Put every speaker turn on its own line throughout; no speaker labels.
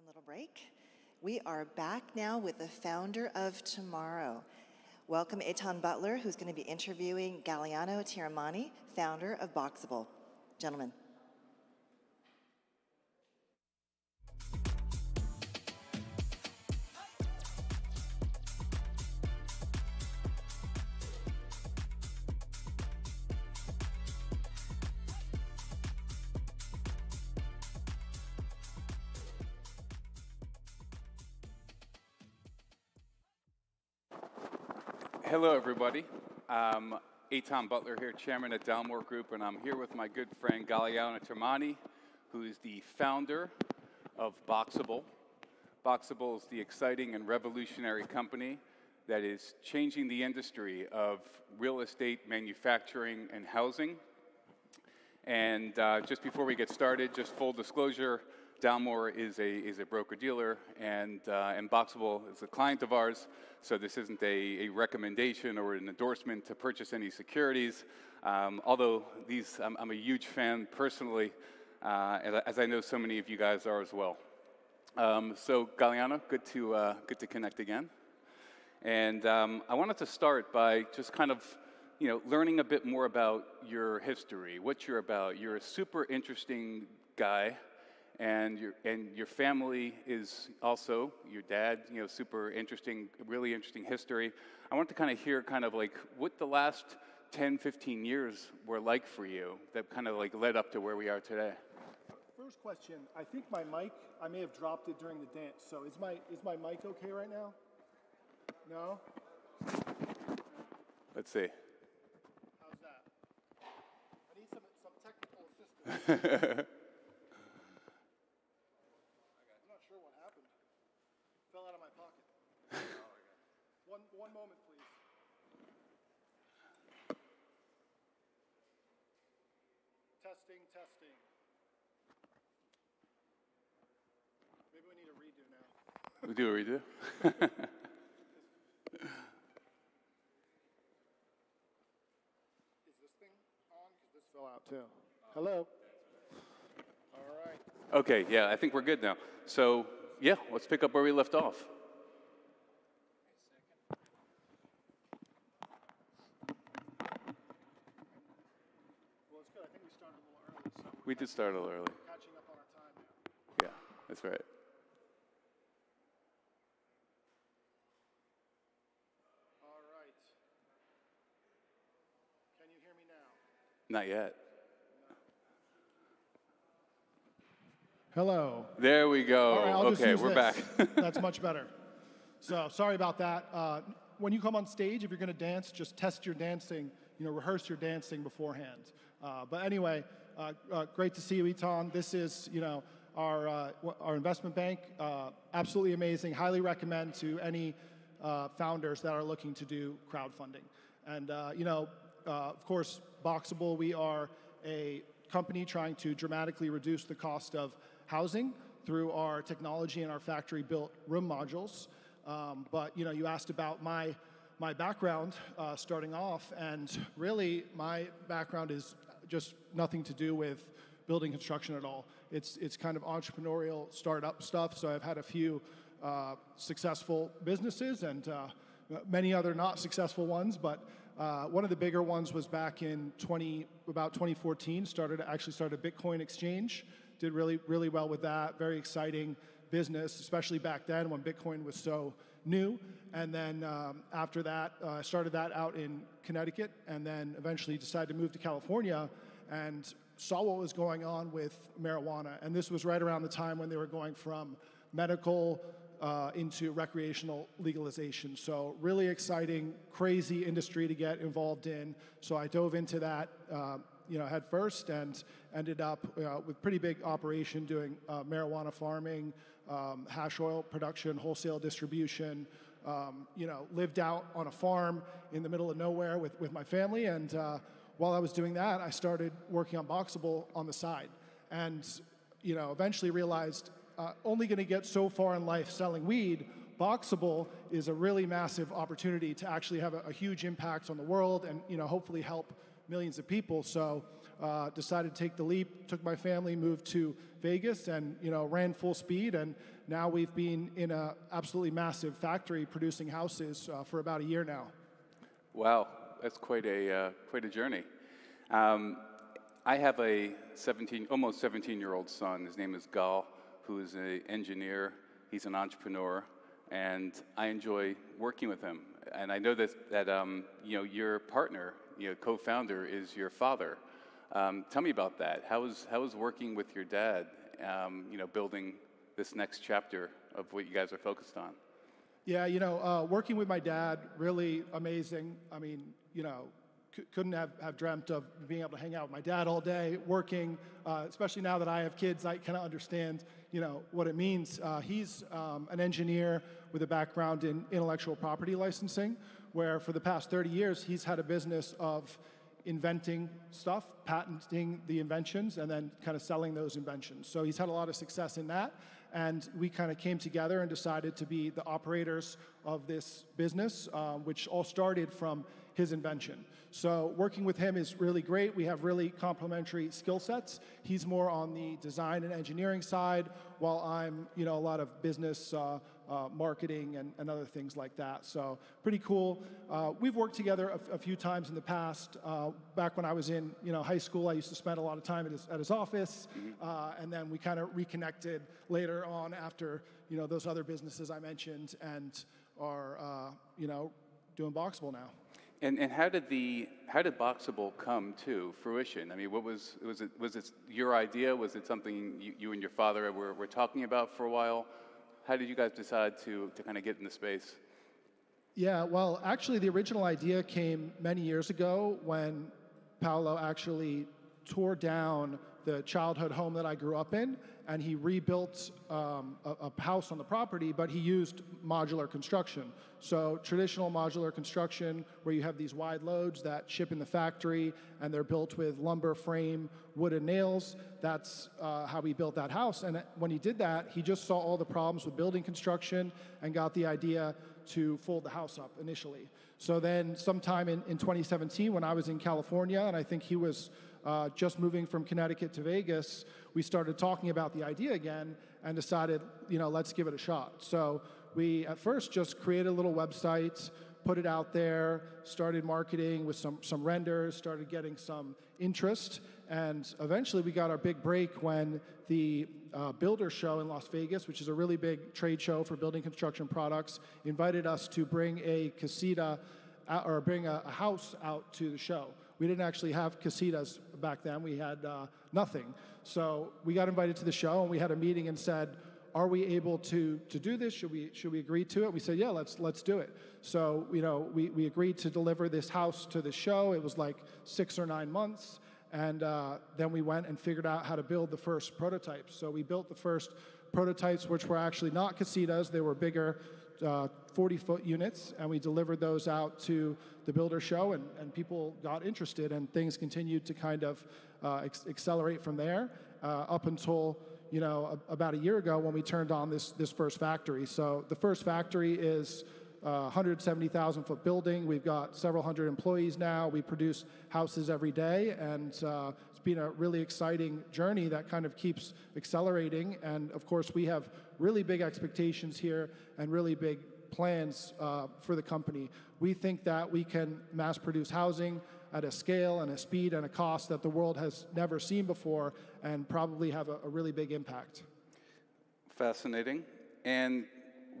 Fun little break. We are back now with the founder of Tomorrow. Welcome Etan Butler, who's going to be interviewing Galiano Tiramani, founder of Boxabl. Gentlemen.
Hello, everybody. Um, Etan Butler here, chairman at Dalmore Group, and I'm here with my good friend Galiano Tiramani, who is the founder of Boxabl. Boxabl is the exciting and revolutionary company that is changing the industry of real estate manufacturing and housing. And uh, just before we get started, just full disclosure, Dalmore is a, is a broker dealer, and, uh, and Boxabl is a client of ours. So this isn't a, a recommendation or an endorsement to purchase any securities. Um, although these, I'm, I'm, a huge fan personally, uh, as I know so many of you guys are as well. Um, so Galiano, good to, uh, good to connect again. And um, I wanted to start by just kind of you know, learning a bit more about your history, what you're about. You're a super interesting guy and your and your family is also your dad you know super interesting really interesting history. I want to kind of hear kind of like what the last 10 15 years were like for you that kind of like led up to where we are today.
First question i think my mic i may have dropped it during the dance. So is my is my mic okay right now? No?
Let's see.
How's that? I need some some technical assistance One moment, please. Testing, testing. Maybe we need a redo now.
We do a redo?
Is this thing on? Because this fell out too. Hello? All right.
Okay, yeah, I think we're good now. So, yeah, let's pick up where we left off. We did start a little early.
Catching up on our time
now. Yeah, that's right.
All right. Can you hear me now?
Not yet.
Hello.
There we go. okay, we're
this.
back.
That's much better. So sorry about that. Uh, when you come on stage, if you're going to dance, just test your dancing. You know, rehearse your dancing beforehand. Uh, but anyway, uh, uh, great to see you, Etan. This is, you know, our, uh, our investment bank. Uh, absolutely amazing. Highly recommend to any uh, founders that are looking to do crowdfunding. And, uh, you know, of course, Boxabl, we are a company trying to dramatically reduce the cost of housing through our technology and our factory-built room modules. Um, but, you know, you asked about my my background uh, starting off, and really my background is just nothing to do with building construction at all. It's, it's kind of entrepreneurial startup stuff. So I've had a few uh, successful businesses and uh, many other not successful ones, but uh, one of the bigger ones was back in 20, about 2014, started, actually started a Bitcoin exchange, did really, really well with that, very exciting business, especially back then when Bitcoin was so new. And then um, after that, uh, I started that out in Connecticut and then eventually decided to move to California and saw what was going on with marijuana. And this was right around the time when they were going from medical uh, into recreational legalization. So really exciting, crazy industry to get involved in. So I dove into that, uh, you know, head first and ended up uh, with pretty big operation doing uh, marijuana farming, um, hash oil production, wholesale distribution. Um, you know, lived out on a farm in the middle of nowhere with, with my family. And uh, while I was doing that, I started working on Boxabl on the side. And, you know, eventually realized uh, only going to get so far in life selling weed. Boxabl is a really massive opportunity to actually have a, a huge impact on the world and, you know, hopefully help millions of people. So uh, decided to take the leap, took my family, moved to Vegas and, you know, ran full speed. And now we've been in a absolutely massive factory producing houses uh, for about a year now.
Wow, that's quite a uh, quite a journey. Um, I have a 17, almost 17-year-old son. His name is Gal, who is an engineer. He's an entrepreneur, and I enjoy working with him. And I know that that um, you know your partner, you know, co-founder, is your father. Um, tell me about that. How is, how is working with your dad? Um, you know, building this next chapter of what you guys are focused on.
Yeah, you know, uh, working with my dad, really amazing. I mean, you know, couldn't have, have dreamt of being able to hang out with my dad all day, working, uh, especially now that I have kids, I kind of understand, you know, what it means. Uh, he's um, an engineer with a background in intellectual property licensing, where for the past 30 years, he's had a business of inventing stuff, patenting the inventions, and then kind of selling those inventions. So he's had a lot of success in that. And we kind of came together and decided to be the operators of this business, um, which all started from his invention. So working with him is really great. We have really complementary skill sets. He's more on the design and engineering side, while I'm, you know, a lot of business, uh, uh, marketing, and, and, other things like that. So pretty cool. Uh, we've worked together a, few times in the past. Uh, back when I was in, you know, high school, I used to spend a lot of time at his, at his office, uh, and then we kind of reconnected later on after, you know, those other businesses I mentioned, and are, uh, you know, doing Boxabl now.
And, and how did the how did Boxabl come to fruition? I mean, what was was it was it your idea? Was it something you, you and your father were, were talking about for a while? How did you guys decide to to kind of get in the space?
Yeah, well, actually, the original idea came many years ago when Paolo actually tore down the childhood home that I grew up in, and he rebuilt um, a, a, house on the property, but he used modular construction. So traditional modular construction, where you have these wide loads that ship in the factory, and they're built with lumber frame, wood and nails. That's uh, how he built that house. And when he did that, he just saw all the problems with building construction and got the idea to fold the house up initially. So then, sometime in, in 2017, when I was in California, and I think he was uh, just moving from Connecticut to Vegas, we started talking about the idea again and decided, you know, let's give it a shot. So we at first just created a little website, put it out there, started marketing with some, some renders, started getting some interest, and eventually we got our big break when the uh, Builder Show in Las Vegas, which is a really big trade show for building construction products, invited us to bring a casita uh, or bring a, a house out to the show. We didn't actually have casitas back then. We had uh, nothing. So we got invited to the show, and we had a meeting and said, "Are we able to to do this? Should we should we agree to it?" We said, "Yeah, let's let's do it." So you know, we we agreed to deliver this house to the show. It was like six or nine months, and uh, then we went and figured out how to build the first prototypes. So we built the first prototypes, which were actually not casitas; they were bigger. Uh, 40 foot units, and we delivered those out to the Builder Show, and, and people got interested, and things continued to kind of uh, ex- accelerate from there uh, up until you know a, about a year ago when we turned on this this first factory. So the first factory is. Uh, 170,000 foot building. We've got several hundred employees now. We produce houses every day, and uh, it's been a really exciting journey that kind of keeps accelerating. And of course, we have really big expectations here and really big plans uh, for the company. We think that we can mass produce housing at a scale and a speed and a cost that the world has never seen before and probably have a, a really big impact.
Fascinating. And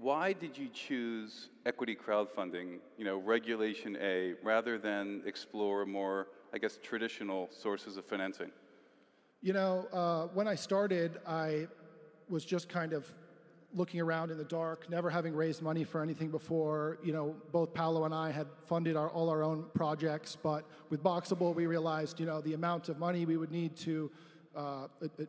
why did you choose equity crowdfunding, you know, regulation A, rather than explore more, I guess, traditional sources of financing?
You know, uh, when I started, I was just kind of looking around in the dark, never having raised money for anything before. You know, both Paolo and I had funded our, all our own projects, but with Boxabl, we realized, you know, the amount of money we would need to uh,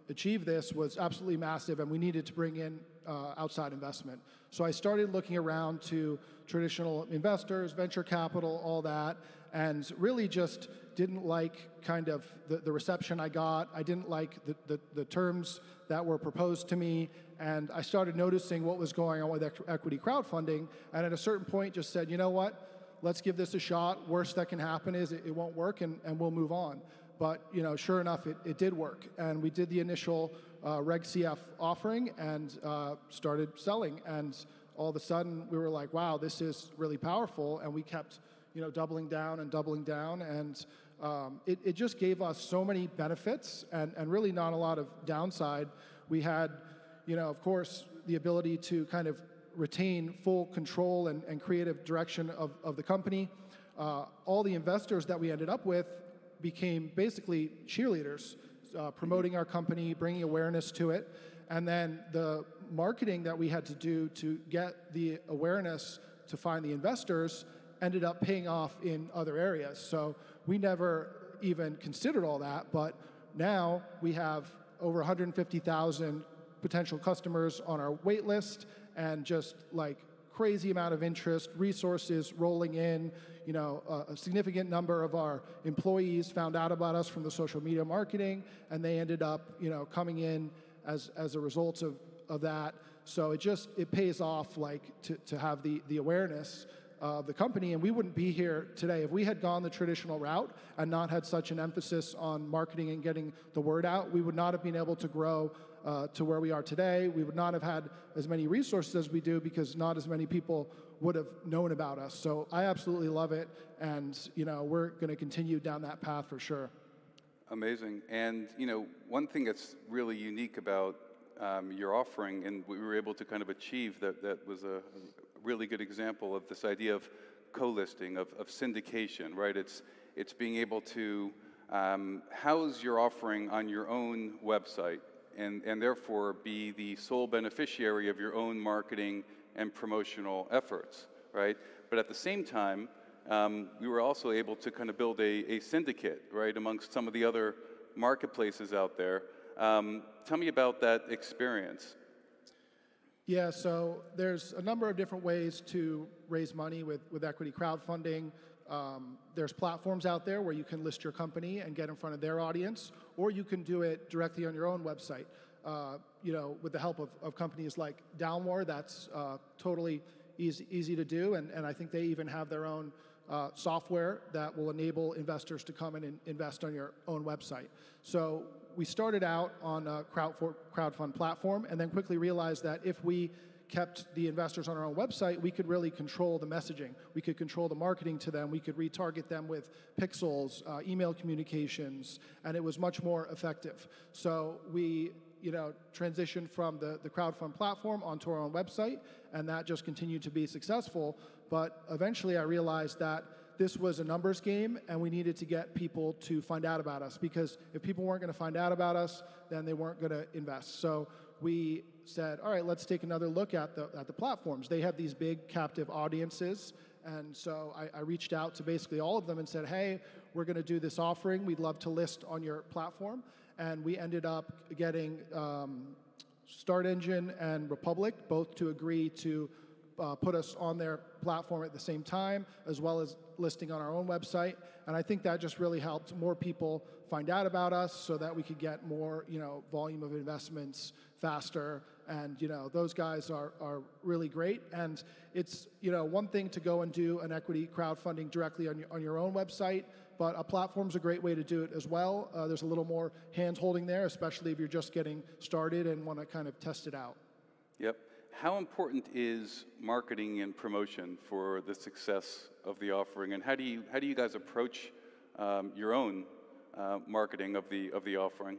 achieve this was absolutely massive, and we needed to bring in uh, outside investment. So I started looking around to traditional investors, venture capital, all that, and really just didn't like kind of the, the reception I got. I didn't like the, the, the terms that were proposed to me, and I started noticing what was going on with equity crowdfunding, and at a certain point just said, you know what, let's give this a shot. Worst that can happen is it, it won't work, and, and we'll move on. But you know, sure enough, it, it did work, and we did the initial uh, Reg CF offering and uh, started selling. And all of a sudden, we were like, wow, this is really powerful. And we kept you know, doubling down and doubling down. And um, it, it just gave us so many benefits and, and really not a lot of downside. We had, you know, of course, the ability to kind of retain full control and, and creative direction of, of the company. Uh, all the investors that we ended up with became basically cheerleaders, uh, promoting our company, bringing awareness to it. And then the marketing that we had to do to get the awareness to find the investors ended up paying off in other areas. So we never even considered all that, but now we have over 150,000 potential customers on our wait list and just like crazy amount of interest, resources rolling in. You know, a, a, significant number of our employees found out about us from the social media marketing, and they ended up, you know, coming in as as a result of of that. So it just it pays off like to, to have the the awareness of the company, and we wouldn't be here today if we had gone the traditional route and not had such an emphasis on marketing and getting the word out. We would not have been able to grow uh, to where we are today. We would not have had as many resources as we do because not as many people would have known about us. So I absolutely love it, and you know we're going to continue down that path for sure.
Amazing, and you know one thing that's really unique about um, your offering, and we were able to kind of achieve that. That was a, really good example of this idea of co-listing, of, of syndication, right? It's, it's being able to um, house your offering on your own website and, and therefore be the sole beneficiary of your own marketing and promotional efforts, right? But at the same time, um, we were also able to kind of build a, a syndicate, right, amongst some of the other marketplaces out there. Um, tell me about that experience.
Yeah, so there's a number of different ways to raise money with, with equity crowdfunding. Um, there's platforms out there where you can list your company and get in front of their audience, or you can do it directly on your own website. Uh, you know, with the help of, of companies like Dalmore, that's uh, totally easy, easy to do, and, and I think they even have their own uh, software that will enable investors to come in and invest on your own website. So we started out on a crowd crowdfund platform and then quickly realized that if we kept the investors on our own website, we could really control the messaging. We could control the marketing to them. We could retarget them with pixels, uh, email communications, and it was much more effective. So we you know, transitioned from the, the crowdfund platform onto our own website, and that just continued to be successful. But eventually I realized that this was a numbers game and we needed to get people to find out about us because if people weren't going to find out about us, then they weren't going to invest. So we said, all right, let's take another look at the, at the platforms. They have these big captive audiences. And so I, I reached out to basically all of them and said, hey, we're going to do this offering. We'd love to list on your platform. And we ended up getting um, StartEngine and Republic both to agree to uh, put us on their platform at the same time, as well as listing on our own website. And I think that just really helped more people find out about us so that we could get more, you know, volume of investments faster. And, you know, those guys are, are really great. And it's, you know, one thing to go and do an equity crowdfunding directly on your, on your own website, but a platform's a great way to do it as well. Uh, there's a little more hand holding there, especially if you're just getting started and want to kind of test it out.
Yep. How important is marketing and promotion for the success of the offering, and how do you how do you guys approach um, your own uh, marketing of the of the offering?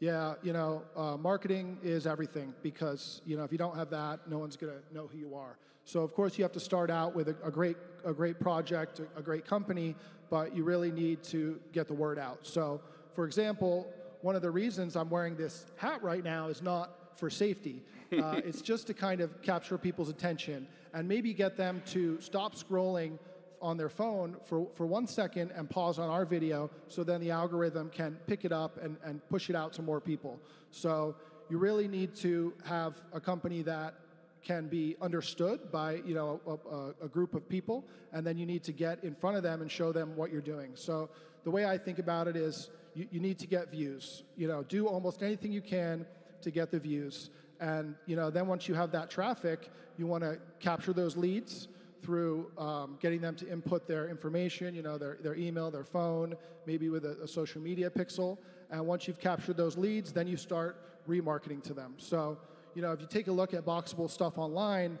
Yeah, you know, uh, marketing is everything because you know if you don't have that, no one's gonna know who you are. So of course you have to start out with a, a great a great project, a, a great company, but you really need to get the word out. So, for example, one of the reasons I'm wearing this hat right now is not for safety. Uh, it's just to kind of capture people's attention and maybe get them to stop scrolling on their phone for, for one second and pause on our video so then the algorithm can pick it up and, and push it out to more people. So you really need to have a company that can be understood by you know a, a, group of people and then you need to get in front of them and show them what you're doing so the way i think about it is you, you need to get views you know do almost anything you can to get the views. And you know, then once you have that traffic, you want to capture those leads through um, getting them to input their information, you know, their, their email, their phone, maybe with a, a, social media pixel. And once you've captured those leads, then you start remarketing to them. So, you know, if you take a look at Boxabl stuff online,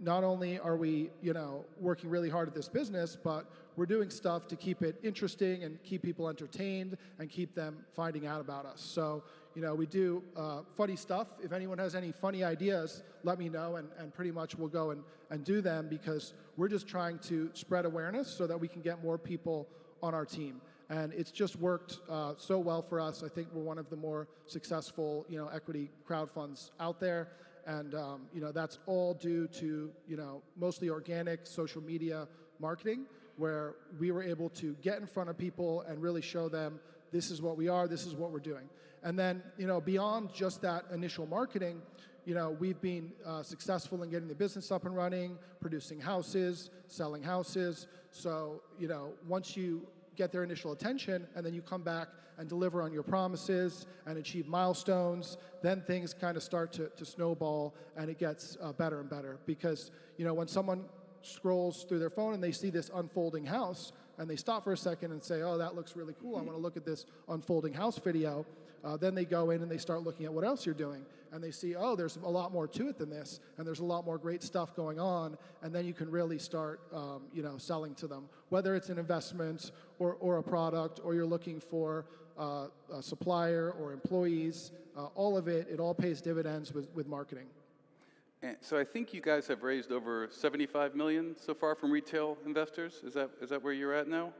not only are we, you know, working really hard at this business, but we're doing stuff to keep it interesting and keep people entertained and keep them finding out about us. So, you know, we do uh, funny stuff. If anyone has any funny ideas, let me know, and, and pretty much we'll go and, and do them because we're just trying to spread awareness so that we can get more people on our team. And it's just worked uh, so well for us. I think we're one of the more successful, you know, equity crowd funds out there and um, you know that's all due to you know mostly organic social media marketing where we were able to get in front of people and really show them this is what we are this is what we're doing and then you know beyond just that initial marketing you know we've been uh, successful in getting the business up and running producing houses selling houses so you know once you get their initial attention, and then you come back and deliver on your promises and achieve milestones, then things kind of start to, to snowball and it gets uh, better and better. Because, you know, when someone scrolls through their phone and they see this unfolding house and they stop for a second and say, oh, that looks really cool, I want to look at this unfolding house video, uh, then they go in and they start looking at what else you're doing. And they see, oh, there's a lot more to it than this, and there's a lot more great stuff going on. And then you can really start, um, you know, selling to them, whether it's an investment or, or a product, or you're looking for uh, a supplier or employees. Uh, all of it, it all pays dividends with, with marketing.
And so I think you guys have raised over 75 million so far from retail investors. Is that is that where you're at now?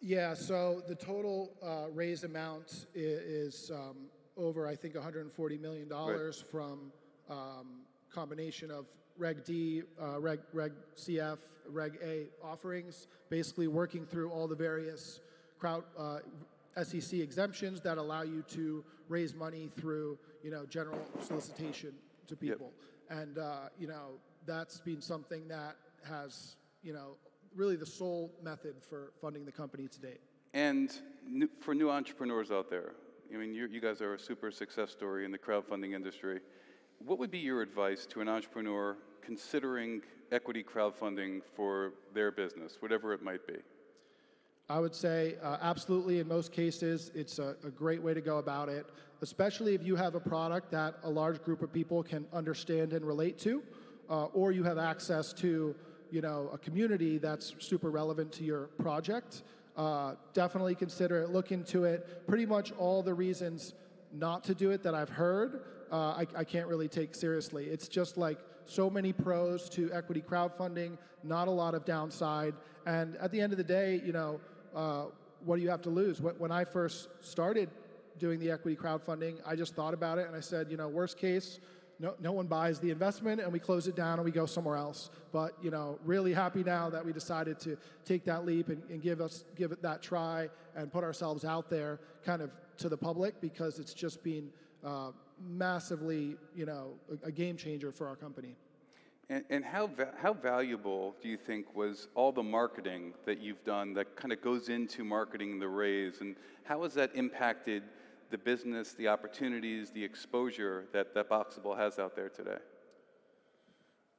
Yeah, so the total uh, raised amount is, is um, over, I think, $140 million right. from um, combination of Reg D, uh, Reg, Reg CF, Reg A offerings, basically working through all the various crowd, uh, SEC exemptions that allow you to raise money through, you know, general solicitation to people. Yep. And, uh, you know, that's been something that has, you know, really the sole method for funding the company to date.
And for new entrepreneurs out there, I mean, you guys are a super success story in the crowdfunding industry. What would be your advice to an entrepreneur considering equity crowdfunding for their business, whatever it might be?
I would say uh, absolutely. In most cases, it's a, a, great way to go about it, especially if you have a product that a large group of people can understand and relate to, uh, or you have access to you know, a community that's super relevant to your project, uh, definitely consider it, look into it. Pretty much all the reasons not to do it that I've heard, uh, I, I, can't really take seriously. It's just like so many pros to equity crowdfunding, not a lot of downside. And at the end of the day, you know, uh, what do you have to lose? When I first started doing the equity crowdfunding, I just thought about it and I said, you know, worst case, no, no one buys the investment and we close it down and we go somewhere else. But you know, really happy now that we decided to take that leap and, and give us give it that try and put ourselves out there kind of to the public because it's just been uh, massively you know a, a, game changer for our company.
And, and how, va- how valuable do you think was all the marketing that you've done that kind of goes into marketing the raise? And how has that impacted the business, the opportunities, the exposure that, that Boxabl has out there today?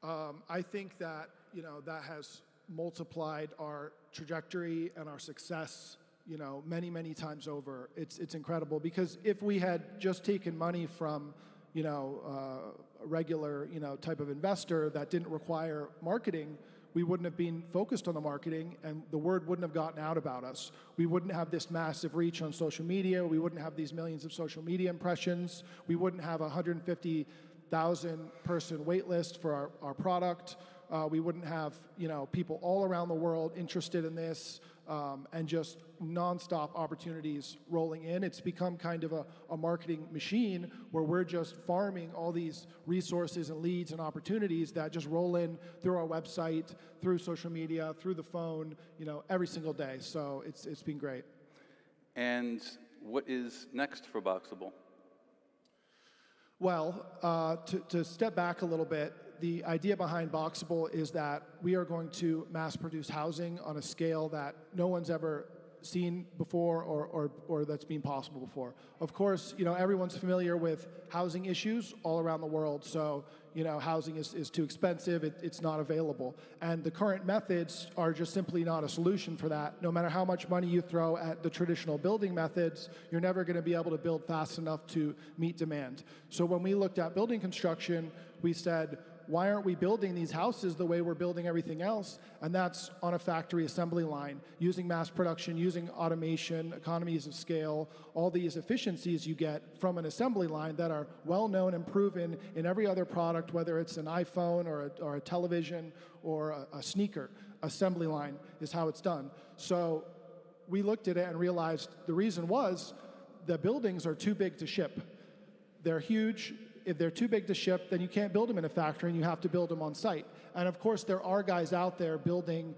Um, I think that you know that has multiplied our trajectory and our success you know many many times over. It's it's incredible because if we had just taken money from you know uh, a regular you know type of investor that didn't require marketing we wouldn't have been focused on the marketing and the word wouldn't have gotten out about us. We wouldn't have this massive reach on social media. We wouldn't have these millions of social media impressions. We wouldn't have a 150,000 person wait list for our, our product. Uh, we wouldn't have you know people all around the world interested in this um, and just nonstop opportunities rolling in. It's become kind of a, a, marketing machine where we're just farming all these resources and leads and opportunities that just roll in through our website, through social media, through the phone, you know, every single day. So it's, it's been great.
And what is next for Boxabl?
Well, uh, to, to step back a little bit, the idea behind Boxabl is that we are going to mass produce housing on a scale that no one's ever seen before or, or, or that's been possible before. Of course, you know, everyone's familiar with housing issues all around the world. So, you know, housing is, is too expensive, it, it's not available. And the current methods are just simply not a solution for that. No matter how much money you throw at the traditional building methods, you're never going to be able to build fast enough to meet demand. So when we looked at building construction, we said, why aren't we building these houses the way we're building everything else? And that's on a factory assembly line, using mass production, using automation, economies of scale, all these efficiencies you get from an assembly line that are well known and proven in every other product, whether it's an iPhone or a, or a television or a, a sneaker. Assembly line is how it's done. So we looked at it and realized the reason was the buildings are too big to ship. They're huge, if they're too big to ship, then you can't build them in a factory and you have to build them on site. And of course, there are guys out there building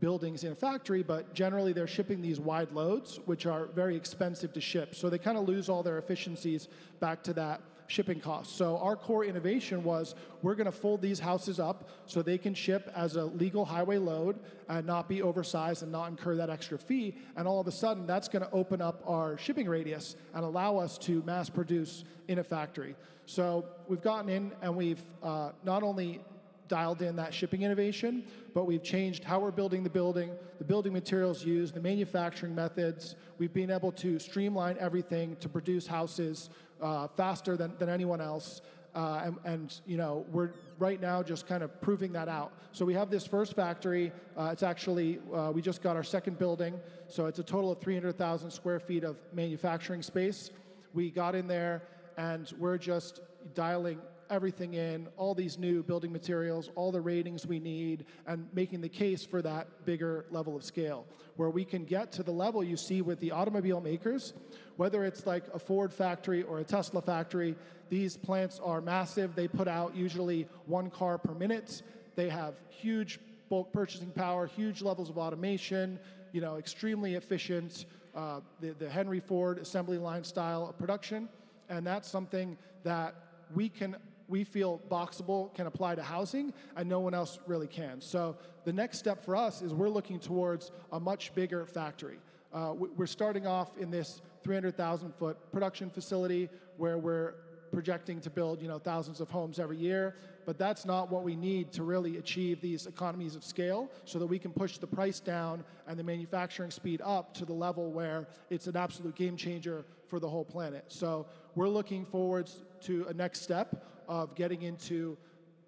buildings in a factory, but generally they're shipping these wide loads, which are very expensive to ship. So they kind of lose all their efficiencies back to that shipping costs. So our core innovation was we're going to fold these houses up so they can ship as a legal highway load and not be oversized and not incur that extra fee. And all of a sudden, that's going to open up our shipping radius and allow us to mass produce in a factory. So we've gotten in and we've uh, not only dialed in that shipping innovation, but we've changed how we're building the building, the building materials used, the manufacturing methods. We've been able to streamline everything to produce houses uh, faster than, than anyone else. Uh, and, and, you know we're right now just kind of proving that out. So we have this first factory. Uh, it's actually uh, we just got our second building, so it's a total of 300,000 square feet of manufacturing space. We got in there and we're just dialing everything in, all these new building materials, all the ratings we need, and making the case for that bigger level of scale, where we can get to the level you see with the automobile makers, whether it's like a Ford factory or a Tesla factory, these plants are massive. They put out usually one car per minute. They have huge bulk purchasing power, huge levels of automation, you know, extremely efficient, uh, the, the Henry Ford assembly line style of production and that's something that we can we feel Boxabl can apply to housing, and no one else really can. So the next step for us is we're looking towards a much bigger factory. Uh, we're starting off in this 300,000 foot production facility where we're projecting to build you know thousands of homes every year but that's not what we need to really achieve these economies of scale so that we can push the price down and the manufacturing speed up to the level where it's an absolute game changer for the whole planet so we're looking forward to a next step of getting into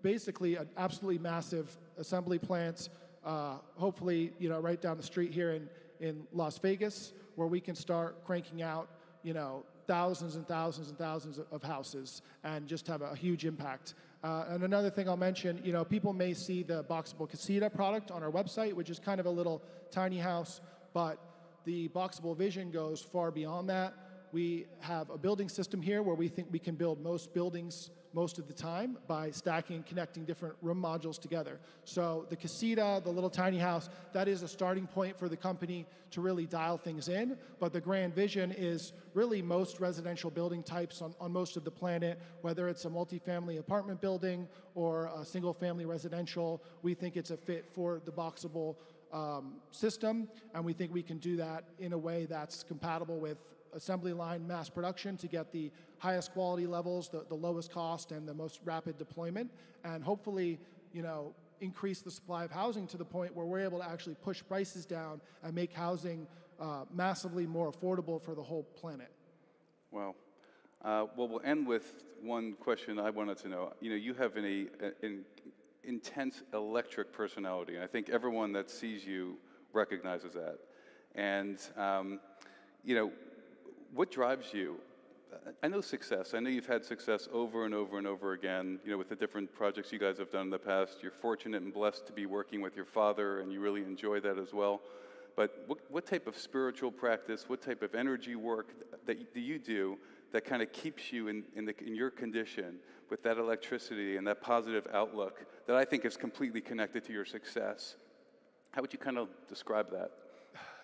basically an absolutely massive assembly plant, uh, hopefully, you know, right down the street here in, in Las Vegas, where we can start cranking out, you know, thousands and thousands and thousands of houses and just have a huge impact. Uh, and another thing I'll mention, you know, people may see the Boxabl Casita product on our website, which is kind of a little tiny house, but the Boxabl Vision goes far beyond that. We have a building system here where we think we can build most buildings most of the time by stacking and connecting different room modules together. So the casita, the little tiny house, that is a starting point for the company to really dial things in. But the grand vision is really most residential building types on, on most of the planet, whether it's a multifamily apartment building or a single family residential, we think it's a fit for the boxable um, system, and we think we can do that in a way that's compatible with assembly line mass production to get the highest quality levels, the, the lowest cost, and the most rapid deployment, and hopefully, you know, increase the supply of housing to the point where we're able to actually push prices down and make housing uh, massively more affordable for the whole planet.
Well, uh, well, we'll end with one question I wanted to know. You know, you have an, an intense electric personality, and I think everyone that sees you recognizes that. And um, you know, what drives you? I know success. I know you've had success over and over and over again, you know, with the different projects you guys have done in the past. You're fortunate and blessed to be working with your father, and you really enjoy that as well. But what, what type of spiritual practice, what type of energy work that do you do that kind of keeps you in, in, the, in your condition with that electricity and that positive outlook that I think is completely connected to your success? How would you kind of describe that?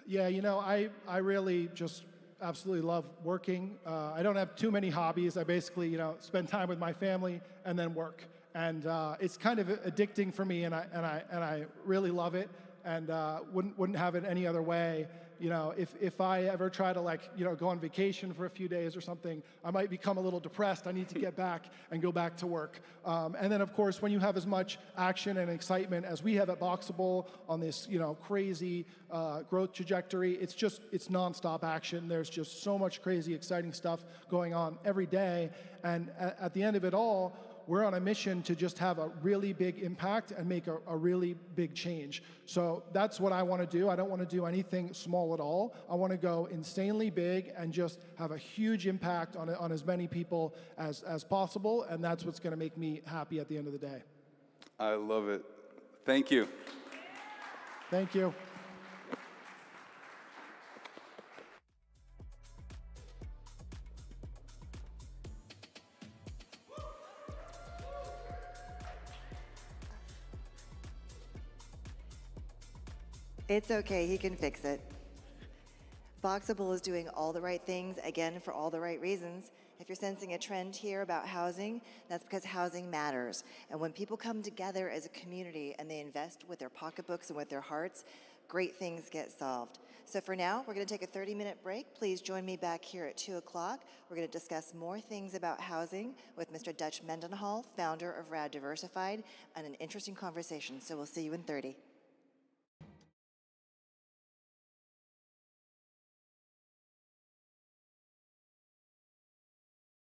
Yeah, you know, I, I really just absolutely love working. Uh, I don't have too many hobbies. I basically, you know, spend time with my family and then work. And uh, it's kind of addicting for me, and I, and I, and I really love it, and uh, wouldn't, wouldn't have it any other way. You know, if, if I ever try to like, you know, go on vacation for a few days or something, I might become a little depressed. I need to get back and go back to work. Um, and then, of course, when you have as much action and excitement as we have at Boxabl on this, you know, crazy uh, growth trajectory, it's just, it's nonstop action. There's just so much crazy, exciting stuff going on every day. And at, at the end of it all, we're on a mission to just have a really big impact and make a, a really big change. So that's what I want to do. I don't want to do anything small at all. I want to go insanely big and just have a huge impact on, on as many people as, as possible. And that's what's going to make me happy at the end of the day.
I love it. Thank you.
Thank you.
It's okay, he can fix it. Boxabl is doing all the right things, again, for all the right reasons. If you're sensing a trend here about housing, that's because housing matters. And when people come together as a community and they invest with their pocketbooks and with their hearts, great things get solved. So for now, we're going to take a 30 minute break. Please join me back here at 2 o'clock. We're going to discuss more things about housing with Mr. Dutch Mendenhall, founder of RAD Diversified, and an interesting conversation. So we'll see you in 30.